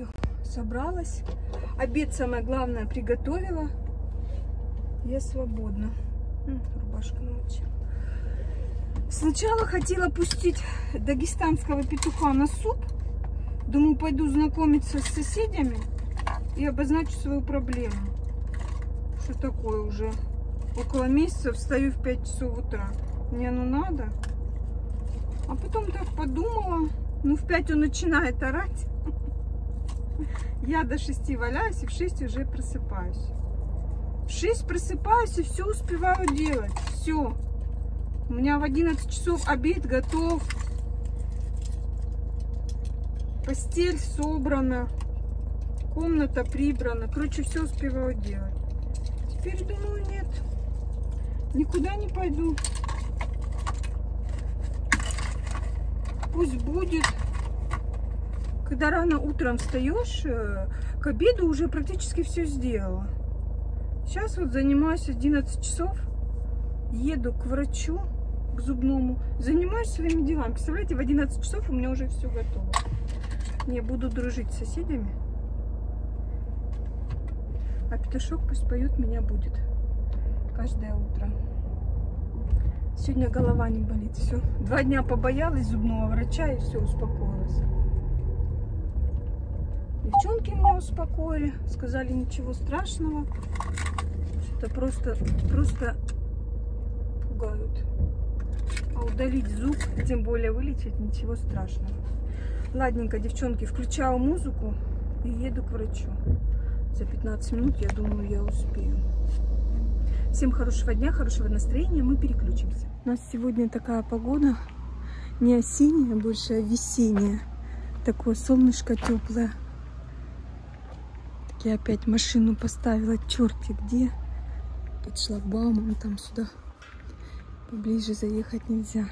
все, собралась. Обед, самое главное, приготовила. Я свободна. Рубашка намочила. Сначала хотела пустить дагестанского петуха на суп. Думаю, пойду знакомиться с соседями и обозначу свою проблему. Что такое уже? Около месяца встаю в 5 часов утра. Мне оно надо. А потом так подумала. Ну, в 5 он начинает орать. Я до 6 валяюсь и в 6 уже просыпаюсь. В 6 просыпаюсь и все успеваю делать. Все. У меня в 11 часов обед готов. Постель собрана. Комната прибрана. Короче, все успеваю делать. Теперь думаю, нет. Никуда не пойду. Пусть будет. Когда рано утром встаешь, э, к обеду уже практически все сделала. Сейчас вот занимаюсь 11 часов. Еду к врачу, к зубному. Занимаюсь своими делами. Представляете, в 11 часов у меня уже все готово. Не буду дружить с соседями. А петушок пусть поет, меня будет. Каждое утро. Сегодня голова не болит. Все. Два дня побоялась зубного врача и все, успокоилась. Девчонки меня успокоили. Сказали, ничего страшного. Это просто, просто пугают. А удалить зуб, тем более вылечить, ничего страшного. Ладненько, девчонки, включаю музыку и еду к врачу. За 15 минут, я думаю, я успею. Всем хорошего дня, хорошего настроения. Мы переключимся. У нас сегодня такая погода. Не осенняя, больше а весенняя. Такое солнышко теплое. Я опять машину поставила черти где. Под шлагбаумом там сюда. Поближе заехать нельзя.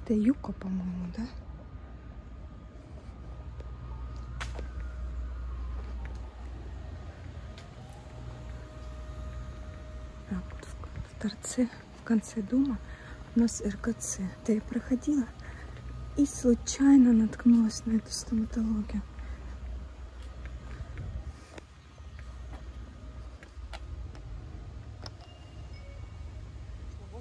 Это юка, по-моему, да? Так, вот в, в торце, в конце дома у нас РКЦ. Это я проходила и случайно наткнулась на эту стоматологию.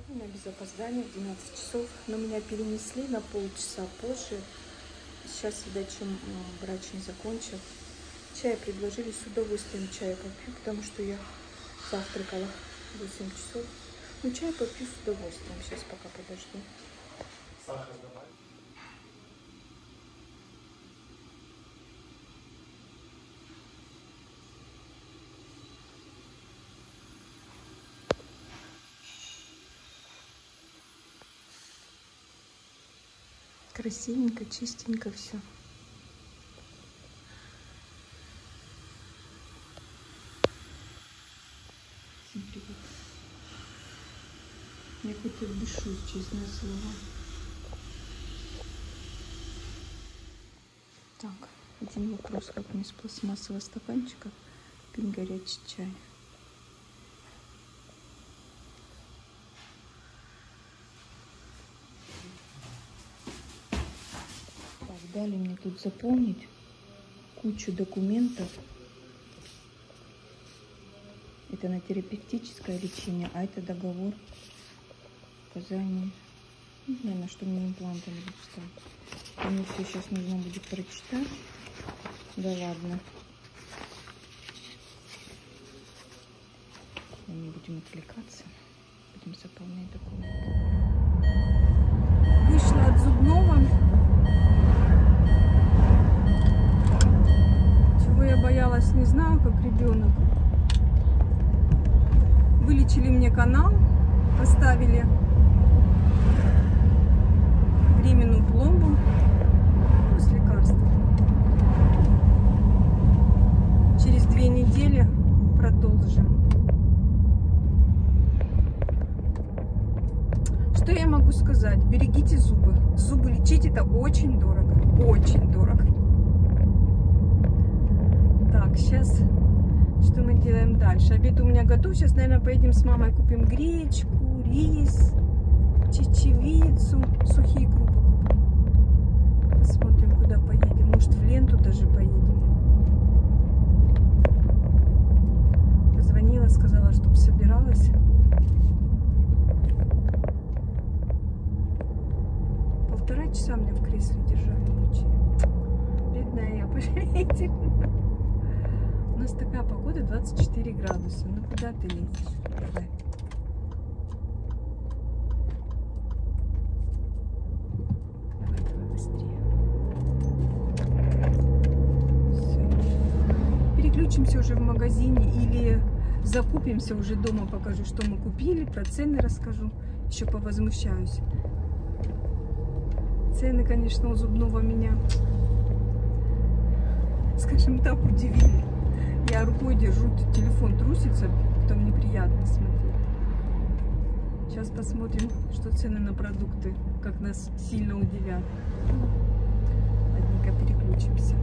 Вовремя, без опоздания, в 12 часов. Но меня перенесли на полчаса позже. Сейчас, видать, чем врач не закончил. Чай предложили с удовольствием чай попью, потому что я завтракала в 8 часов. Ну, чай попью с удовольствием. Сейчас пока подожду. Красивенько, чистенько все. Смотри, как. Я хоть и дышу, честное слово. Так, один вопрос, как мне с пластмассового стаканчика пить горячий чай. Так, дали мне тут заполнить кучу документов. Это на терапевтическое лечение, а это договор указание. Не на что мне импланты будут ставить. Мне все сейчас нужно будет прочитать. Да ладно. Мы не будем отвлекаться. Будем заполнять документы. Вышла от зубного. Чего я боялась, не знаю, как ребенок. Вылечили мне канал, поставили временную пломбу ну, с лекарством. Через две недели продолжим. Что я могу сказать? Берегите зубы. Зубы лечить это очень дорого. Очень дорого. дальше. Обед у меня готов. Сейчас, наверное, поедем с мамой купим гречку, рис, чечевицу, сухие крупы. Посмотрим, куда поедем. Может, в ленту даже поедем. Позвонила, сказала, чтобы собиралась. Полтора часа мне в кресле держали. Бедная я, пожалейте. У нас такая погода 24 градуса. Ну куда ты лезешь? Давай. Давай, давай быстрее. Всё. Переключимся уже в магазине или закупимся уже дома, покажу, что мы купили, про цены расскажу, еще повозмущаюсь. Цены, конечно, у зубного меня, скажем так, удивили. Я рукой держу, телефон трусится, потом неприятно смотреть. Сейчас посмотрим, что цены на продукты, как нас сильно удивят. Одненько переключимся.